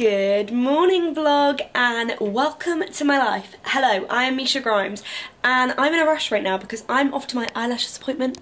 Good morning vlog and welcome to my life. Hello, I am Misha Grimes and I'm in a rush right now because I'm off to my eyelashes appointment.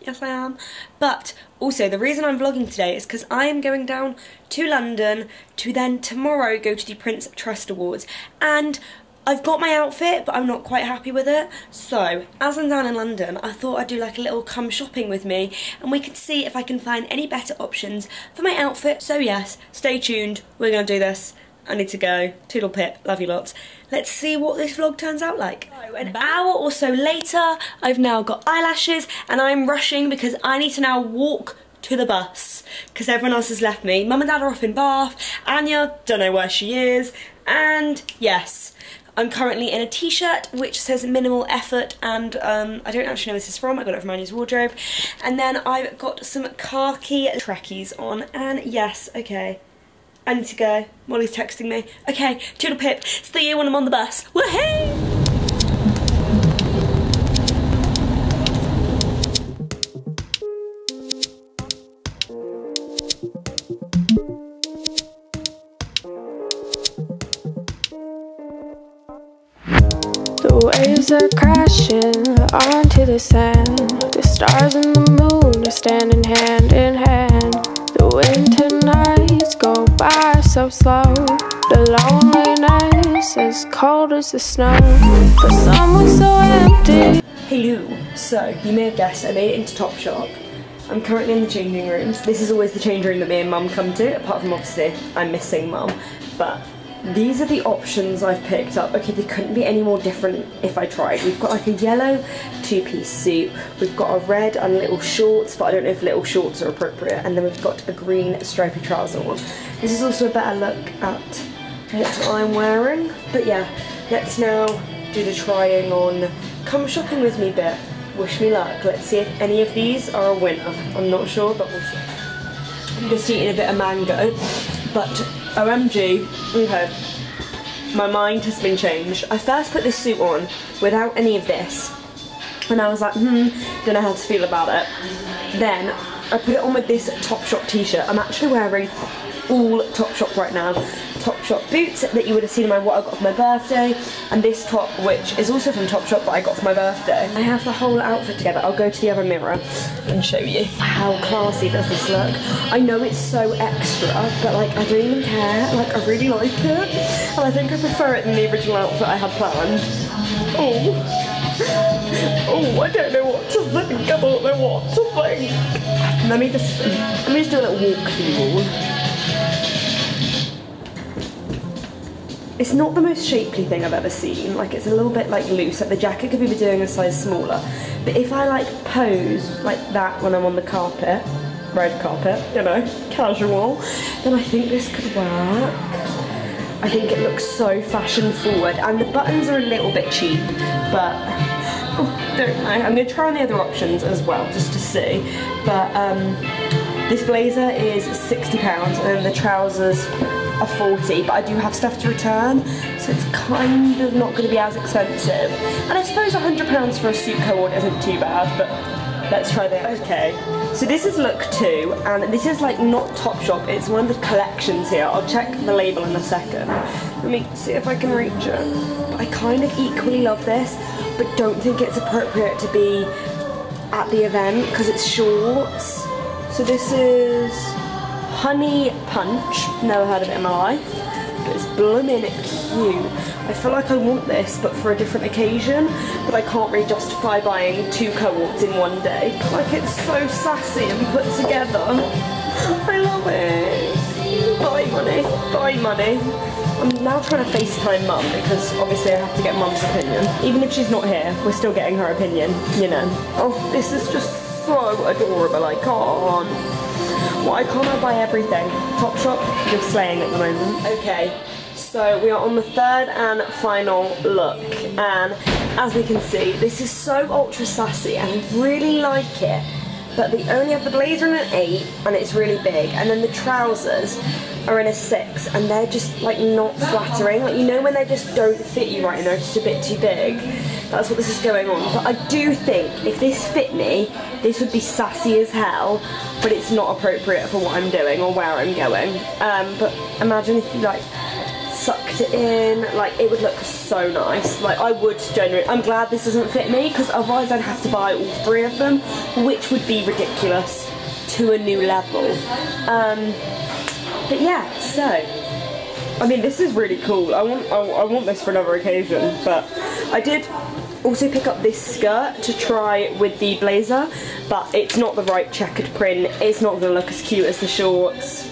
Yes I am. But also the reason I'm vlogging today is because I am going down to London to then tomorrow go to the Prince Trust Awards and I've got my outfit, but I'm not quite happy with it. So, as I'm down in London, I thought I'd do like a little come shopping with me, and we could see if I can find any better options for my outfit. So yes, stay tuned, we're gonna do this. I need to go. Toodle pip, love you lots. Let's see what this vlog turns out like. So an hour or so later, I've now got eyelashes, and I'm rushing because I need to now walk to the bus because everyone else has left me. Mum and Dad are off in Bath. Anya, don't know where she is. And yes, I'm currently in a t-shirt which says minimal effort and um, I don't actually know where this is from, I got it from my Annie's wardrobe. And then I've got some khaki trackies on and yes, okay. I need to go. Molly's texting me. Okay, toodle pip, see you when I'm on the bus. Woohoo! Are crashing onto the sand. The stars and the moon are standing hand in hand. The winter nights go by so slow. The loneliness as cold as the snow. But someone's so empty. Hello. So, you may have guessed, I made it into Topshop. I'm currently in the changing rooms. This is always the change room that me and mum come to, apart from obviously I'm missing mum. But these are the options I've picked up. Okay, they couldn't be any more different if I tried. We've got like a yellow two-piece suit. We've got a red and little shorts, but I don't know if little shorts are appropriate. And then we've got a green stripy trouser one. This is also a better look at what I'm wearing. But yeah, let's now do the trying on. Come shopping with me bit. Wish me luck. Let's see if any of these are a winner. I'm not sure, but we'll see. I'm just eating a bit of mango, but OMG, okay, my mind has been changed. I first put this suit on without any of this, and I was like, hmm, don't know how to feel about it. Then I put it on with this Topshop t-shirt. I'm actually wearing all Topshop right now. Topshop boots that you would have seen in my what I got for my birthday and this top which is also from Topshop but I got for my birthday. I have the whole outfit together. I'll go to the other mirror and show you how classy does this look. I know it's so extra but like I don't even care. Like I really like it and I think I prefer it than the original outfit I had planned. Oh. Oh, I don't know to think. What to think. Let me just let me just do a little walk through. It's not the most shapely thing I've ever seen. Like it's a little bit like loose. Like the jacket could be doing a size smaller. But if I like pose like that when I'm on the carpet, red carpet, you know, casual, then I think this could work. I think it looks so fashion forward and the buttons are a little bit cheap, but don't know. I'm gonna try on the other options as well just to see. But um, this blazer is 60 pounds and the trousers are 40 but I do have stuff to return so it's kind of not going to be as expensive and I suppose £100 for a suit co-ord isn't too bad but let's try this. Okay so this is look two and this is like not Topshop it's one of the collections here I'll check the label in a second let me see if I can reach it I kind of equally love this but don't think it's appropriate to be at the event because it's shorts so this is Honey Punch. Never heard of it in my life. But it's blooming cute. I feel like I want this, but for a different occasion. But I can't really justify buying two co-ords in one day. Like, it's so sassy and put together. I love it. Buy money. Buy money. I'm now trying to FaceTime mum because obviously I have to get mum's opinion. Even if she's not here, we're still getting her opinion, you know. Oh, this is just so adorable, I can't. Why can't I buy everything? Topshop, you're slaying at the moment. Okay, so we are on the third and final look and as we can see, this is so ultra sassy and I really like it but they only have the blazer in an 8 and it's really big and then the trousers are in a six and they're just like not flattering. Like you know when they just don't fit you right and they're just a bit too big. That's what this is going on. But I do think if this fit me, this would be sassy as hell, but it's not appropriate for what I'm doing or where I'm going. Um, but imagine if you like sucked it in, like it would look so nice. Like I would genuinely, I'm glad this doesn't fit me because otherwise I'd have to buy all three of them, which would be ridiculous to a new level. Um, but yeah, so I mean this is really cool. I want I, I want this for another occasion, but I did also pick up this skirt to try with the blazer, but it's not the right checkered print. It's not gonna look as cute as the shorts.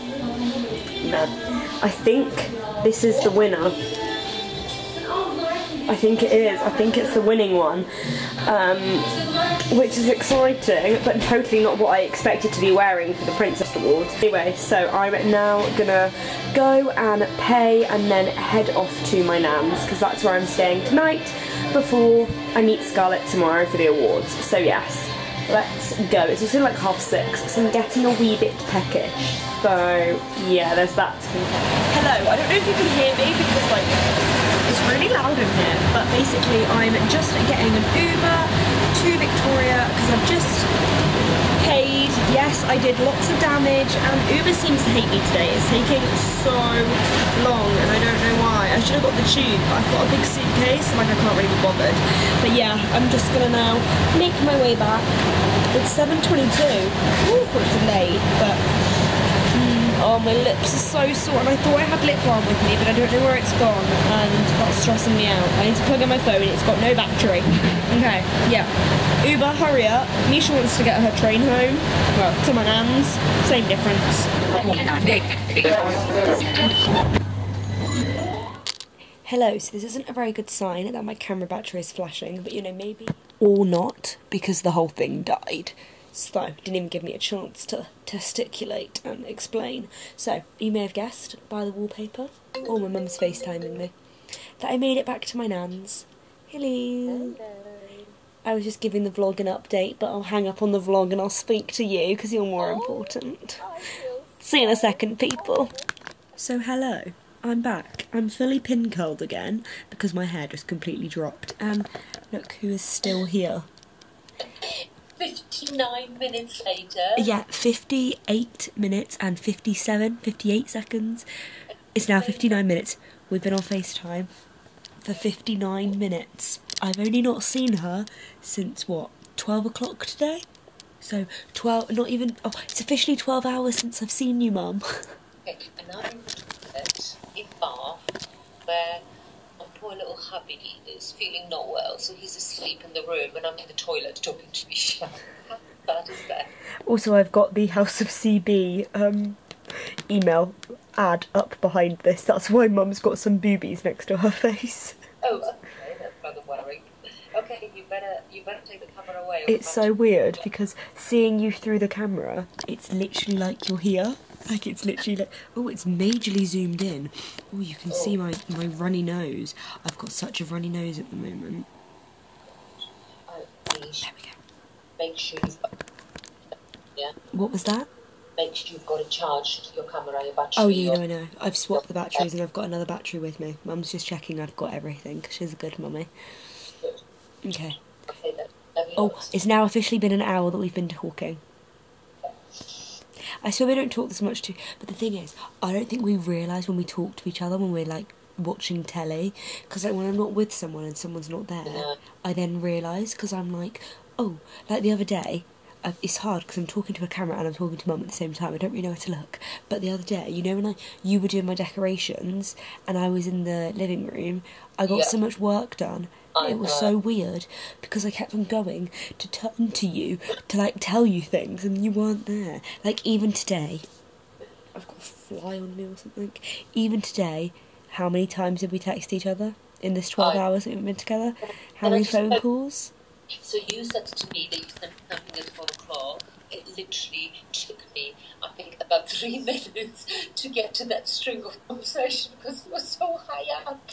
No. I think this is the winner. I think it is. I think it's the winning one, um, which is exciting, but totally not what I expected to be wearing for the Princess Awards. Anyway, so I'm now gonna go and pay and then head off to my nan's because that's where I'm staying tonight before I meet Scarlett tomorrow for the awards. So yes, let's go. It's also like half six, so I'm getting a wee bit peckish. So yeah, there's that. Hello, I don't know if you can hear me because like it's really loud in here, but basically I'm just getting an Uber to Victoria I did lots of damage and Uber seems to hate me today. It's taking so long and I don't know why. I should have got the tube, but I've got a big suitcase and like I can't really be bothered. But yeah, I'm just gonna now make my way back. It's 7.22. Ooh, it's late, but mm, Oh, my lips are so sore, and I thought I had lip balm with me, but I don't know where it's gone, and that's stressing me out. I need to plug in my phone, it's got no battery. Okay, yeah. Uber, hurry up. Misha wants to get her train home. Well, to my nan's. Same difference. Hello, so this isn't a very good sign that my camera battery is flashing, but you know, maybe. Or not, because the whole thing died. So, didn't even give me a chance to testiculate and explain. So, you may have guessed by the wallpaper, or my mum's FaceTiming me, that I made it back to my nan's. Hello. Hello. I was just giving the vlog an update, but I'll hang up on the vlog and I'll speak to you because you're more oh, important. See you in a second, people. So, hello. I'm back. I'm fully pin curled again because my hair just completely dropped. And look who is still here. 59 minutes later. Yeah, 58 minutes and 57, 58 seconds. It's now 59 minutes. We've been on FaceTime for 59 minutes. I've only not seen her since what, 12 o'clock today? So 12, not even, oh, it's officially 12 hours since I've seen you, Mum. okay, and I'm in Bath, where my poor little hubby is feeling not well, so he's asleep in the room, and I'm in the toilet talking to Misha. How bad is that? Also, I've got the House of CB um, email ad up behind this. That's why Mum's got some boobies next to her face. Oh, okay, that's rather worrying. You better you better take the camera away. It's so weird because seeing you through the camera, it's literally like you're here. Like it's literally like, oh, it's majorly zoomed in. Oh, you can oh. see my, my runny nose. I've got such a runny nose at the moment. Oh, there we go. Make sure you've got, yeah. What was that? Make sure you've got it charged, your camera, your battery. Oh, yeah, no, I know. I've swapped the batteries and I've got another battery with me. Mum's just checking I've got everything because she's a good mummy. Okay. Okay, then. Oh, it's now officially been an hour that we've been talking. I swear we don't talk this much too. But the thing is, I don't think we realise when we talk to each other when we're like watching telly. Because like when I'm not with someone and someone's not there, yeah. I then realise because I'm like, oh, like the other day. Uh, it's hard because I'm talking to a camera and I'm talking to mum at the same time. I don't really know where to look. But the other day, you know, when I you were doing my decorations and I was in the living room, I got yeah. so much work done it was so weird because I kept on going to turn to you to like tell you things and you weren't there. Like even today, I've got a fly on me or something. Even today, how many times did we text each other in this twelve I, hours that we've been together? How many phone calls? So you said to me that you sent something at four o'clock. It literally took me, I think, about three minutes to get to that string of conversation because it was so high up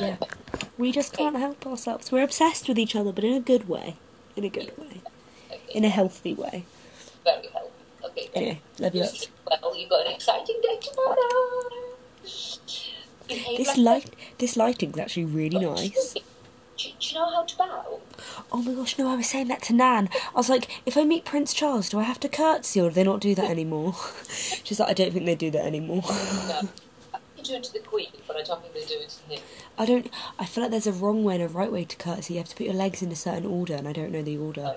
yeah. We just can't help ourselves. We're obsessed with each other, but in a good way. In a good way. In a healthy way. Very healthy. Okay. Anyway, love you You lots. Well, you've got an exciting day tomorrow. Behave This like light, this lighting's actually really a- nice. Do, do you know how to bow? Oh my gosh, no, I was saying that to Nan. I was like, if I meet Prince Charles, do I have to curtsy or do they not do that anymore? She's like, I don't think they do that anymore. No. Do it to the Queen, but I don't think they do it to him. I don't, I feel like there's a wrong way and a right way to curtsy. You have to put your legs in a certain order and I don't know the order.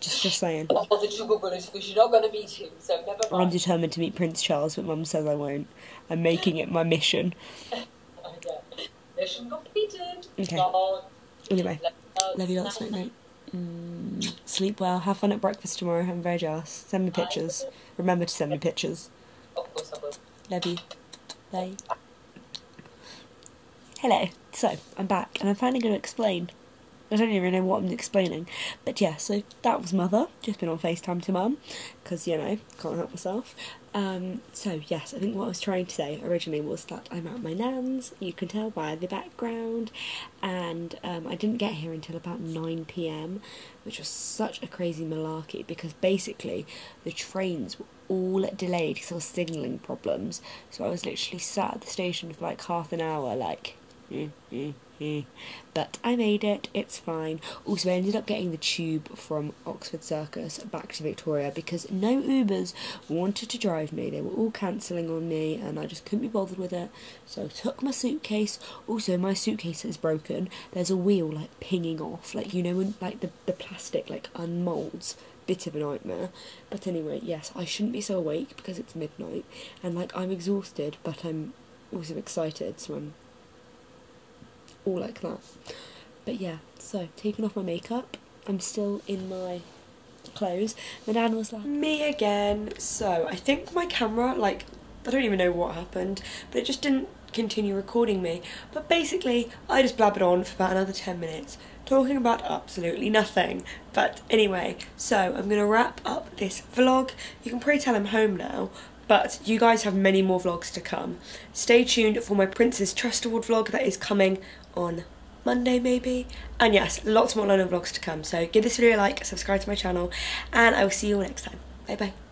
Just, just saying. Not bother to Google because you're not going to meet him, so never I'm determined to meet Prince Charles, but Mum says I won't. I'm making it my mission. Okay. Mission completed. Okay. Anyway, Love love you lots, night night. Mm, sleep well. Have fun at breakfast tomorrow. I'm very jealous. Send me pictures. Remember to send me pictures. Of course I will. Love you. Bye. Hello. So, I'm back and I'm finally going to explain. I don't even know what I'm explaining. But yeah, so that was Mother. Just been on FaceTime to Mum. Because, you know, can't help myself. Um, so, yes, I think what I was trying to say originally was that I'm at my nan's. You can tell by the background. And um, I didn't get here until about 9pm, which was such a crazy malarkey because basically the trains were all delayed because of signalling problems. So I was literally sat at the station for like half an hour, like. eh. Mm. But I made it, it's fine. Also, I ended up getting the tube from Oxford Circus back to Victoria because no Ubers wanted to drive me. They were all cancelling on me and I just couldn't be bothered with it. So I took my suitcase. Also, my suitcase is broken. There's a wheel like pinging off, like you know, when like the, the plastic like unmolds. Bit of a nightmare. But anyway, yes, I shouldn't be so awake because it's midnight and like I'm exhausted, but I'm also excited, so I'm all like that. But yeah, so taking off my makeup, I'm still in my clothes. My dad was like, me again. So I think my camera, like, I don't even know what happened, but it just didn't continue recording me. But basically, I just blabbered on for about another 10 minutes, talking about absolutely nothing. But anyway, so I'm gonna wrap up this vlog. You can probably tell I'm home now. But you guys have many more vlogs to come. Stay tuned for my Prince's Trust Award vlog that is coming on Monday maybe. And yes, lots more London vlogs to come. So give this video a like, subscribe to my channel, and I will see you all next time. Bye bye.